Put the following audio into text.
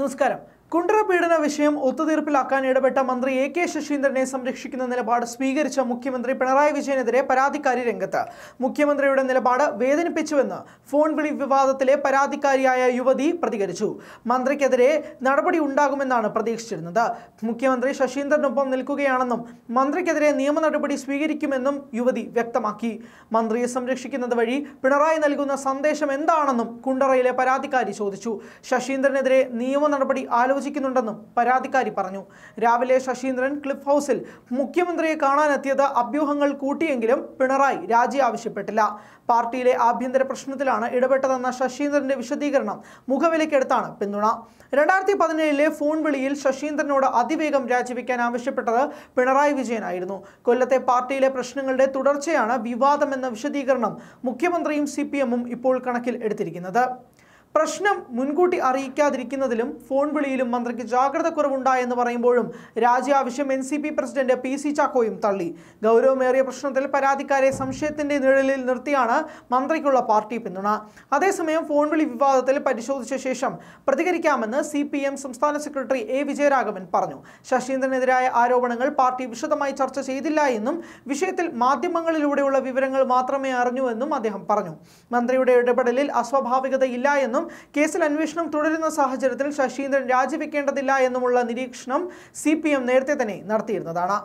നമസ്കാരം. കുണ്ടറ പീഡന വിഷയം ഒത്തുതീർപ്പിലാക്കാൻ ഇടപെട്ട മന്ത്രി എ കെ ശശീന്ദ്രനെ സംരക്ഷിക്കുന്ന നിലപാട് സ്വീകരിച്ച മുഖ്യമന്ത്രി പിണറായി വിജയനെതിരെ പരാതിക്കാരി രംഗത്ത്. മുഖ്യമന്ത്രിയുടെ നിലപാട് വേദനിപ്പിച്ചുവെന്ന് ഫോൺ വിളി വിവാദത്തിലെ പരാതിക്കാരിയായ യുവതി പ്രതികരിച്ചു. മന്ത്രിക്കെതിരെ നടപടി ഉണ്ടാകുമെന്നാണ് പ്രതീക്ഷിച്ചിരുന്നത്. മുഖ്യമന്ത്രി ശശീന്ദ്രനൊപ്പം നിൽക്കുകയാണെന്നും മന്ത്രിക്കെതിരെ നിയമ നടപടി സ്വീകരിക്കുമെന്നും യുവതി വ്യക്തമാക്കി. മന്ത്രിയെ സംരക്ഷിക്കുന്നത് വഴി പിണറായി നൽകുന്ന സന്ദേശം എന്താണെന്നും കുണ്ടറയിലെ പരാതിക്കാരി ചോദിച്ചു. ശശീന്ദ്രനെതിരെ നിയമ നടപടി ആലോചിക്കുന്നുണ്ടെന്നും പരാതിക്കാരി പറഞ്ഞു. രാവിലെ ശശീന്ദ്രൻ ക്ലിഫ് ഹൗസിൽ മുഖ്യമന്ത്രിയെ കാണാനെത്തിയത് അഭ്യൂഹങ്ങൾ കൂട്ടിയെങ്കിലും പിണറായി രാജി ആവശ്യപ്പെട്ടില്ല. പാർട്ടിയിലെ ആഭ്യന്തര പ്രശ്നത്തിലാണ് ഇടപെട്ടതെന്ന ശശീന്ദ്രന്റെ വിശദീകരണം മുഖവിലക്കെടുത്താണ് പിന്തുണ. രണ്ടായിരത്തി പതിനേഴിലെ ഫോൺ വിളിയിൽ ശശീന്ദ്രനോട് അതിവേഗം രാജിവെക്കാൻ ആവശ്യപ്പെട്ടത് പിണറായി വിജയനായിരുന്നു. കൊല്ലത്തെ പാർട്ടിയിലെ പ്രശ്നങ്ങളുടെ തുടർച്ചയാണ് വിവാദമെന്ന വിശദീകരണം മുഖ്യമന്ത്രിയും സി ഇപ്പോൾ കണക്കിൽ എടുത്തിരിക്കുന്നത്. പ്രശ്നം മുൻകൂട്ടി അറിയിക്കാതിരിക്കുന്നതിലും ഫോൺ വിളിയിലും മന്ത്രിക്ക് ജാഗ്രത കുറവുണ്ടായെന്ന് പറയുമ്പോഴും രാജി ആവശ്യം N C P president P C ചാക്കോയും തള്ളി. ഗൗരവമേറിയ പ്രശ്നത്തിൽ പരാതിക്കാരെ സംശയത്തിന്റെ നിഴലിൽ നിർത്തിയാണ് മന്ത്രിക്കുള്ള പാർട്ടി പിന്തുണ. അതേസമയം ഫോൺ വിളി വിവാദത്തിൽ പരിശോധിച്ച ശേഷം പ്രതികരിക്കാമെന്ന് സി പി എം സംസ്ഥാന സെക്രട്ടറി എ വിജയരാഘവൻ പറഞ്ഞു. ശശീന്ദ്രനെതിരായ ആരോപണങ്ങൾ പാർട്ടി വിശദമായി ചർച്ച ചെയ്തില്ല എന്നും വിഷയത്തിൽ മാധ്യമങ്ങളിലൂടെയുള്ള വിവരങ്ങൾ മാത്രമേ അറിഞ്ഞുവെന്നും അദ്ദേഹം പറഞ്ഞു. മന്ത്രിയുടെ ഇടപെടലിൽ അസ്വാഭാവികതയില്ല എന്നും കേസിൽ അന്വേഷണം തുടരുന്ന സാഹചര്യത്തിൽ ശശീന്ദ്രൻ രാജിവെക്കേണ്ടതില്ല എന്നുമുള്ള നിരീക്ഷണം സി നേരത്തെ തന്നെ നടത്തിയിരുന്നതാണ്.